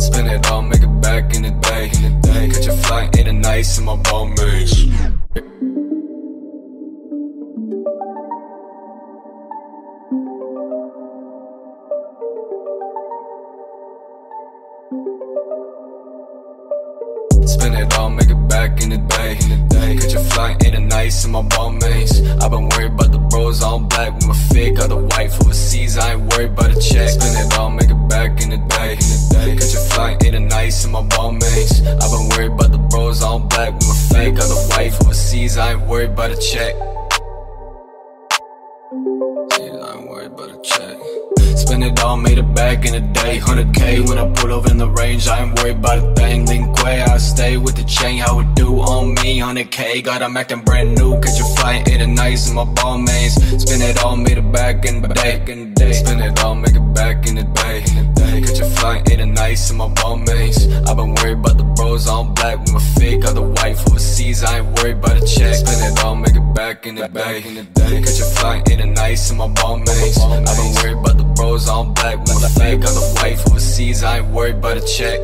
Spend it all, make it back in the day. Catch a flight in the night, and my Balmains. Spend it all, make it back in the day. Catch a flight in the night, and my Balmains. I've been worried about the bros all black with my fit. Got the white overseas, I ain't worried about a check. Spend it all, make in and my Balmains. I've been worried about the bros all black with my fit. Got the white overseas, I ain't worried about a check. Yeah, I ain't worried about a check. Spend it all, made it back in a day. 100k when I pull over in the range, I ain't worried about a thing. Lin Kuei, I stay with the chain, how it do on me. 100k, got I'm acting brand new. Catch a flight in the nights in my Balmains. Spend it all, made it back in the day. Spend it all, make it back in the day. Catch a flight nights in my Balmains. I've been worried about the bros all black with my fake. Got the white overseas, I ain't worried about a check. Spend it all, make it back in the back. In the day. Catch a flight in the nights in my Balmains. I've been worried about the bros all black with my fake. Got the white overseas, I ain't worried about a check.